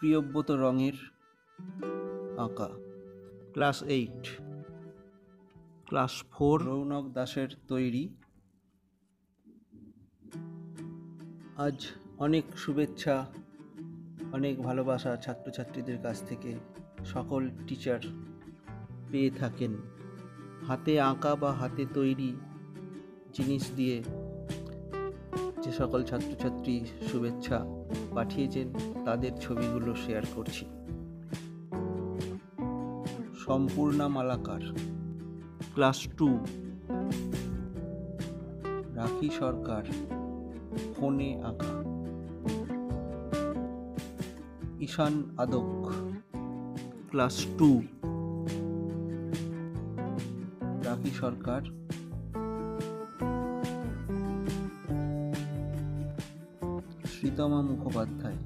প্রিয়ব্রত রঙের আঁকা। Class eight. Class four. Rounak দাসের তৈরি। আজ অনেক শুভেচ্ছা, অনেক ভালোবাসা ছাত্রছাত্রীদের কাছ থেকে সকল টিচার পেয়ে থাকেন। হাতে আঁকা বা হাতে তৈরি জিনিস দিয়ে যে সকল ছাত্রছাত্রী শুভেচ্ছা পাঠিয়েছেন, তাদের ছবিগুলো শেয়ার করছি। সম্পূর্ণা মালাকার ক্লাস টু রাখি সরকার, ফোনে আঁকা। ঈশান আদক ক্লাস টু রাখি সরকার শ্রীতমা মুখোপাধ্যায়।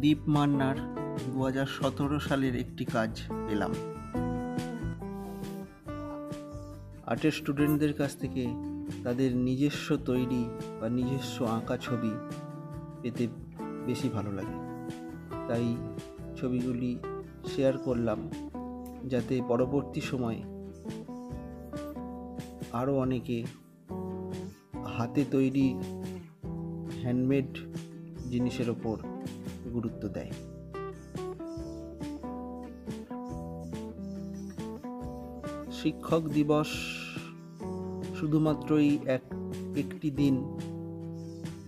দীপ মান্নার দু সতেরো সালের একটি কাজ পেলাম। আর্টের স্টুডেন্টদের কাছ থেকে তাদের নিজস্ব তৈরি বা নিজস্ব আঁকা ছবি পেতে বেশি ভালো লাগে। তাই ছবিগুলি শেয়ার করলাম যাতে পরবর্তী সময়ে আরও অনেকে হাতে তৈরি হ্যান্ডমেড জিনিসের ওপর গুরুত্ব দেয়। শিক্ষক দিবস শুধুমাত্রই এক, একটি দিন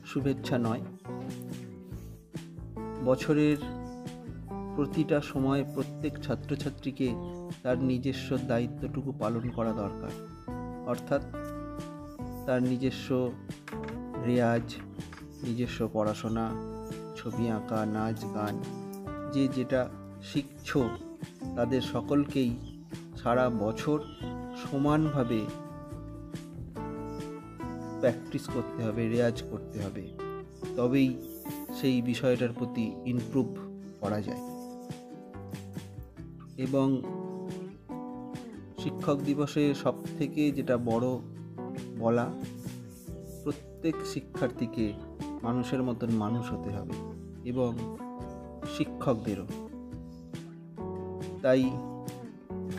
শুভেচ্ছা নয়। বছরের প্রতিটা সময় প্রত্যেক ছাত্রছাত্রীকে তার নিজস্ব দায়িত্বটুকু পালন করা দরকার। অর্থাৎ তার নিজস্ব রেয়াজ, নিজস্ব পড়াশোনা, ছবি আঁকা, নাচ, গান, যে যেটা শিখছ, তাদের সকলকেই সারা বছর সমানভাবে প্র্যাকটিস করতে হবে, রেয়াজ করতে হবে। তবেই সেই বিষয়টার প্রতি ইমপ্রুভ করা যায়। এবং শিক্ষক দিবসে সব থেকে যেটা বড় বলা প্রত্যেক শিক্ষার্থীকে মানুষের মতন মানুষ হতে হবে এবং শিক্ষকদেরও। তাই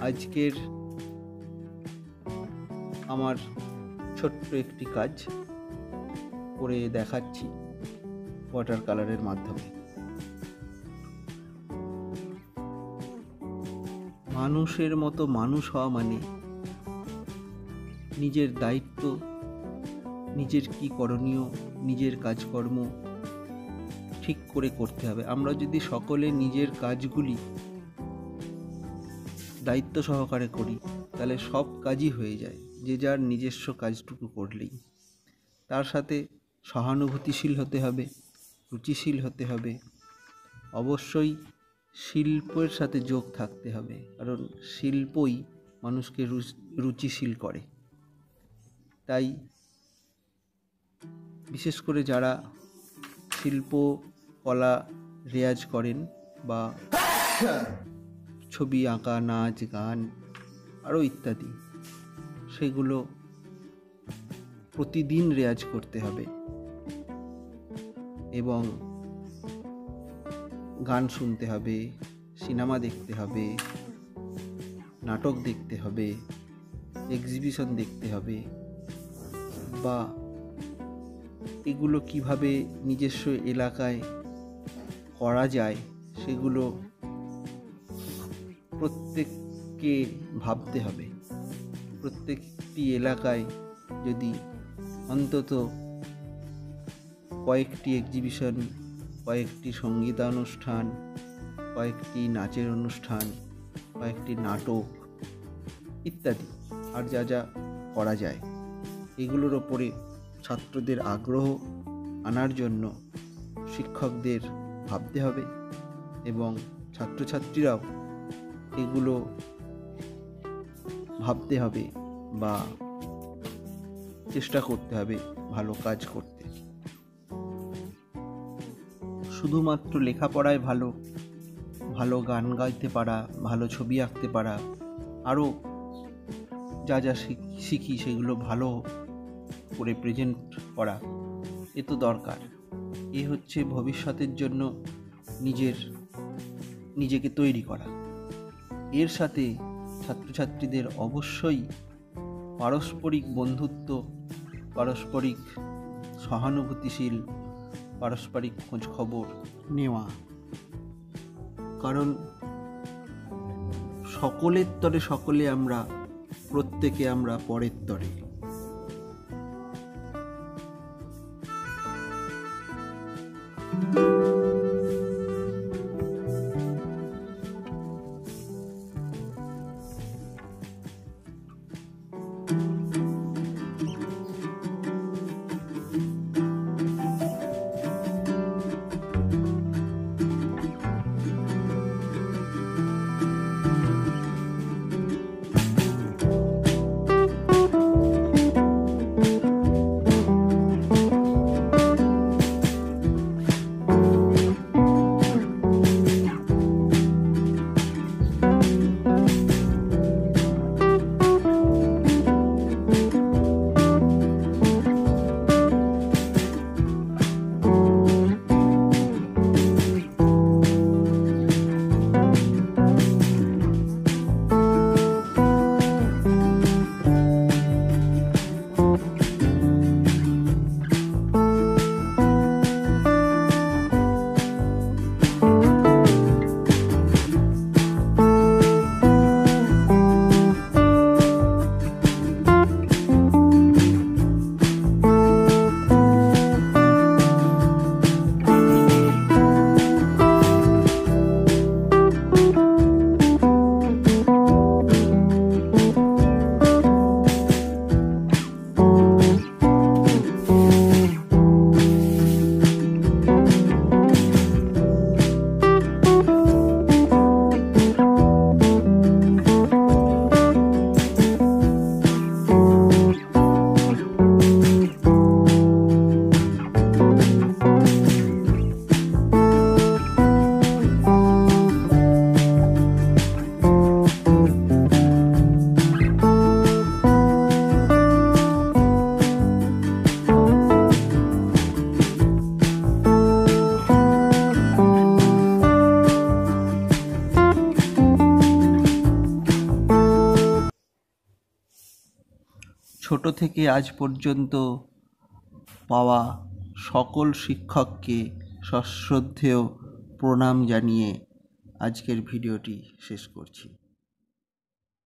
আজকের আমার ছোট্ট একটি কাজ করে দেখাচ্ছি ওয়াটার কালারের মাধ্যমে। মানুষের মতো মানুষ হওয়া মানে নিজের দায়িত্ব, নিজের কি করণীয়, নিজের কাজকর্ম ঠিক করে করতে হবে। আমরা যদি সকলে নিজের কাজগুলি দায়িত্ব সহকারে করি, তাহলে সব কাজই হয়ে যায়, যে যার নিজস্ব কাজটুকু করলেই। তার সাথে সহানুভূতিশীল হতে হবে, রুচিশীল হতে হবে। অবশ্যই শিল্পের সাথে যোগ থাকতে হবে, কারণ শিল্পই মানুষকে রুচিশীল করে। তাই বিশেষ করে যারা শিল্প, কলা, রেয়াজ করেন বা ছবি আঁকা, নাচ, গান আরও ইত্যাদি, সেগুলো প্রতিদিন রেয়াজ করতে হবে এবং গান শুনতে হবে, সিনেমা দেখতে হবে, নাটক দেখতে হবে, এক্সিবিশন দেখতে হবে বা এগুলো কীভাবে নিজস্ব এলাকায় করা যায় সেগুলো প্রত্যেককে ভাবতে হবে। প্রত্যেকটি এলাকায় যদি অন্তত কয়েকটি এক্সিবিশন কয়েকটি সঙ্গীতানুষ্ঠান, কয়েকটি নাচের অনুষ্ঠান, কয়েকটি নাটক ইত্যাদি আর যা যা করা যায়। এগুলোর ওপরে ছাত্রদের আগ্রহ আনার জন্য শিক্ষকদের ভাবতে হবে এবং ছাত্রছাত্রীরাও এগুলো ভাবতে হবে বা চেষ্টা করতে হবে ভালো কাজ করতে। শুধুমাত্র লেখাপড়ায় ভালো ভালো গান গাইতে পারা, ভালো ছবি আঁকতে পারা, আরও যা যা শিখি সেগুলো ভালো করে প্রেজেন্ট করা, এ তো দরকার। এ হচ্ছে ভবিষ্যতের জন্য নিজের, নিজেকে তৈরি করা। এর সাথে ছাত্রছাত্রীদের অবশ্যই পারস্পরিক বন্ধুত্ব, পারস্পরিক সহানুভূতিশীল, পারস্পরিক খোঁজ খবর নেওয়া। কারণ সকলের তরে সকলে আমরা, প্রত্যেকে আমরা পরের তরে। ছোট থেকে আজ পর্যন্ত পাওয়া সকল শিক্ষককে সশ্রদ্ধেয় প্রণাম জানিয়ে আজকের ভিডিওটি শেষ করছি।